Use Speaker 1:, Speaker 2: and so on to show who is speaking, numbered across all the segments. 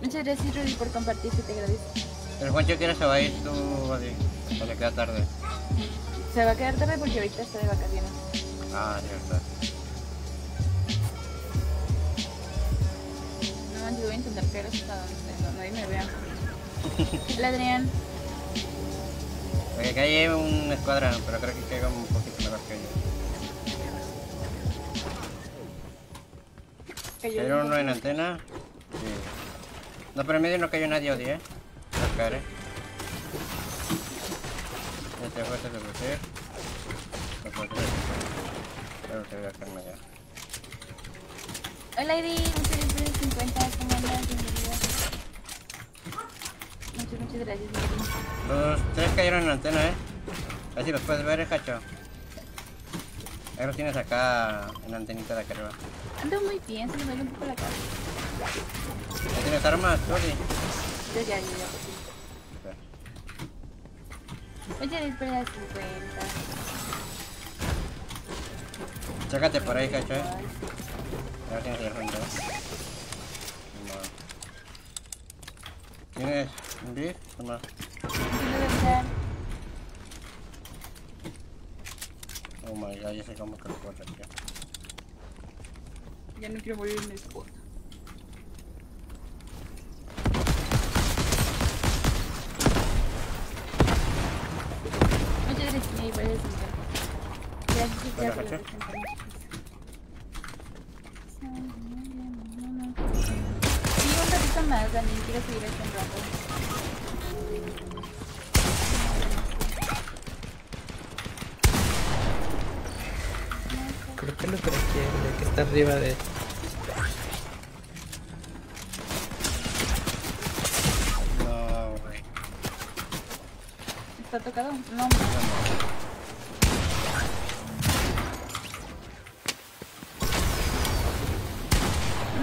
Speaker 1: muchas gracias. Rudy, por compartir, te agradezco.
Speaker 2: El Juancho quiere se va a ir tú, Adi, o le queda tarde.
Speaker 1: Se va a quedar tarde porque ahorita está de vacaciones.
Speaker 2: Ah, cierto.
Speaker 1: No, yo voy a intentar caer hasta donde nadie me vea. Hola, Adrián.
Speaker 2: Porque acá hay un escuadrón, pero creo que caiga un poquito mejor que yo.
Speaker 1: Cayó
Speaker 2: ¿Cayó
Speaker 1: un
Speaker 2: uno en antena? Sí. No, pero en medio no cayó nadie, Odi, ¿eh? Las caeré. Este fue este de crecer. Pero te voy a dejarme ya.
Speaker 1: Hola, Eddie. Muchas gracias por el 50. ¿Cómo andas? Bienvenido. Muchas, muchas gracias.
Speaker 2: Los tres cayeron en antena, ¿eh? A ver si los puedes ver, ¿eh, Cacho. Ahí los tienes acá en la antenita de acá arriba.
Speaker 1: Ando muy bien, se me duele un poco la cara.
Speaker 2: ¿Ya tienes armas, Odi?
Speaker 1: Yo ya, yo ya. Muchas gracias por el 50.
Speaker 2: Chécate por ahí, Cacho, ¿eh? Ya tienes el ¿eh? No. ¿Tienes un beef? Toma.
Speaker 1: Muchas
Speaker 2: Oh my god, ya sé cómo que lo puedo hacer ya.
Speaker 1: Ya no quiero morir en el spot. Muchas gracias, Ney, por el 50. Gracias,
Speaker 2: Bueno,
Speaker 1: gracias por 50. Sí, un ratito más, Dani. Quiero seguir este rato.
Speaker 3: Creo que lo que el que está arriba de.
Speaker 2: No, güey.
Speaker 1: ¿Está tocado? No,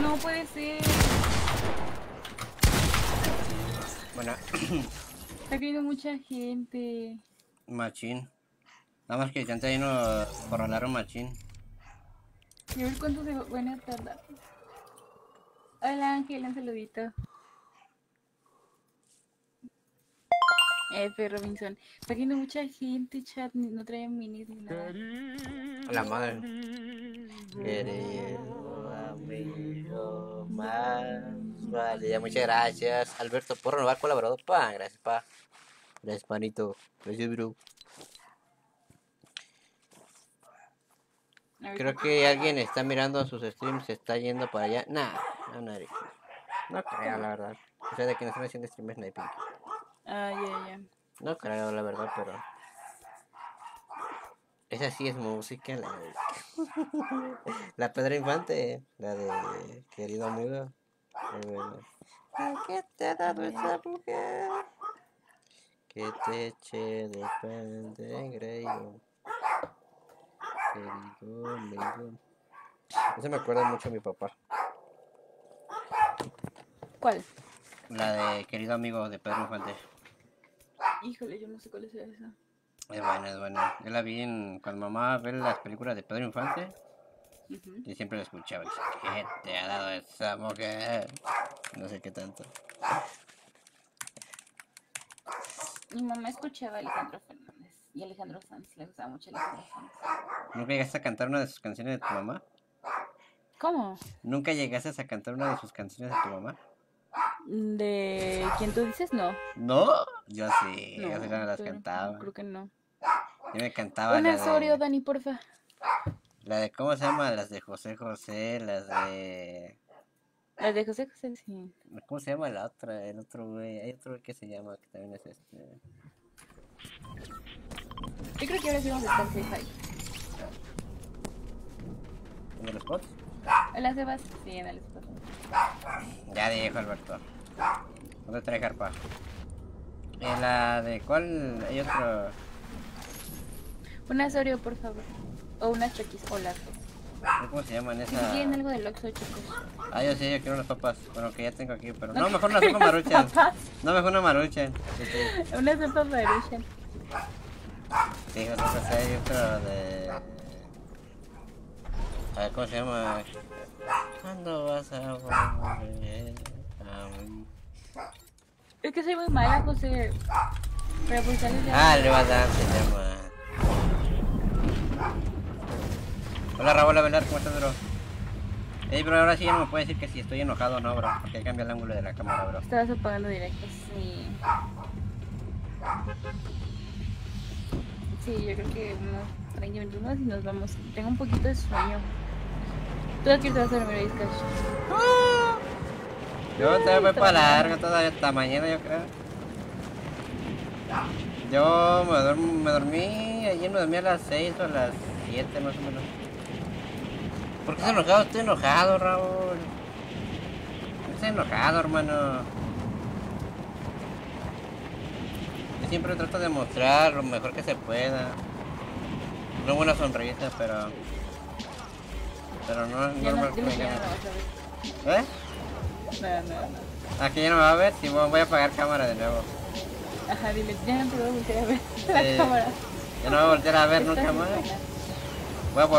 Speaker 1: no puede ser.
Speaker 2: Bueno,
Speaker 1: Está cayendo mucha gente.
Speaker 2: machín. Nada más que ya ahí no corralaron machín.
Speaker 1: Y a ver cuánto se van a tardar. Hola Ángel, un saludito. F. Robinson. Está cayendo mucha gente, chat. No traen minis ni nada.
Speaker 3: A la madre. Querido amigo más. Vale, ya muchas gracias. Alberto por renovar colaborador. Pa, gracias, pa. Gracias, panito. Gracias, bro.
Speaker 1: A ver,
Speaker 3: Creo que alguien está mirando sus streams, se está yendo para allá. Nah, no, no, no creo, la verdad. O sea, de quienes están haciendo stream sniping.
Speaker 1: Ah, ya, ya.
Speaker 3: No creo, la verdad, pero. Esa sí es música, la de. la Pedro Infante, la de querido amigo. Muy buena. Ay, ¿Qué te ha dado esa mujer? Que te eche de amigo. Eso me acuerda mucho a mi papá.
Speaker 1: ¿Cuál?
Speaker 2: La de querido amigo de Pedro Infante.
Speaker 1: Híjole, yo no sé cuál es esa.
Speaker 2: Es buena, es buena. Yo la vi en, cuando mamá ve las películas de Pedro Infante.
Speaker 1: Ujú.
Speaker 2: Y siempre la escuchaba. ¿qué te ha dado esa mujer? No sé qué tanto.
Speaker 1: Mi mamá escuchaba a Alejandro Fernández y Alejandro Sanz. Le gustaba mucho Alejandro Sanz.
Speaker 2: ¿Nunca llegaste a cantar una de sus canciones de tu mamá?
Speaker 1: ¿Cómo?
Speaker 2: ¿Nunca llegaste a cantar una de sus canciones de tu mamá?
Speaker 1: ¿De quién tú dices? No.
Speaker 2: ¿No? Yo sí, yo sí
Speaker 1: No,
Speaker 2: las cantaba.
Speaker 1: Creo que no.
Speaker 2: Yo me cantaba
Speaker 1: Un
Speaker 2: la
Speaker 1: Osorio,
Speaker 2: de,
Speaker 1: Dani, porfa.
Speaker 2: la de, ¿cómo se llama? Las de José José, las de...
Speaker 1: La de José José, sí.
Speaker 2: ¿Cómo se llama la otra? El otro güey, hay otro güey que se llama, que también es este...
Speaker 1: Yo creo que ahora sí vamos a estar safe ahí.
Speaker 2: ¿En el spot?
Speaker 1: Hola, Sebas. Sí, en el spot.
Speaker 2: Ya dijo Alberto. ¿Dónde trae carpa? En la de cuál hay otro.
Speaker 1: Un Osorio, por favor. O unas choquis o las.
Speaker 2: ¿Cómo se llaman
Speaker 1: Si
Speaker 2: esa?
Speaker 1: quieren algo del Oxxo, chicos.
Speaker 2: Ah, yo sí, yo quiero unas papas. Bueno, que ya tengo aquí, pero. No, mejor una sopa maruchan.
Speaker 1: Papas.
Speaker 2: No, mejor una maruchan. Sí, sí.
Speaker 1: Una sopa maruchan.
Speaker 2: Sí, otra cosa hay otro de. A ver, ¿cómo se llama? ¿Cuándo vas a volver a mí?
Speaker 1: Es que soy muy mala, José. Para pulsarle de
Speaker 2: Ah, le va a dar, se llama. Hola Raúl Avelar, ¿cómo estás, bro? Ey, bro, ahora sí ya no me puede decir que si estoy enojado o no, bro. Porque cambia el ángulo de la cámara, bro.
Speaker 1: Estabas apagando directo, sí. Sí, yo creo que unos 30 minutos más y nos vamos. Tengo un poquito de sueño. ¿Tú aquí te vas a dormir, Vizcash?
Speaker 2: Yo te voy para largo todavía hasta mañana, yo creo. Yo me, duermo- me dormí, ayer me dormí a las 6 o a las 7 más o menos. ¿Por qué estás enojado? Estoy enojado, Raúl. Estoy enojado, hermano. Yo siempre trato de mostrar lo mejor que se pueda. Una buena sonrisa, pero... Pero no es normal que me. ¿Eh?
Speaker 1: No, no, no.
Speaker 2: Aquí ya no me va a ver, si voy a apagar cámara de nuevo.
Speaker 1: Ajá, dile, ya no te voy a voltear a ver cámara.
Speaker 2: Ya no voy a volver a ver nunca más. Voy a volver.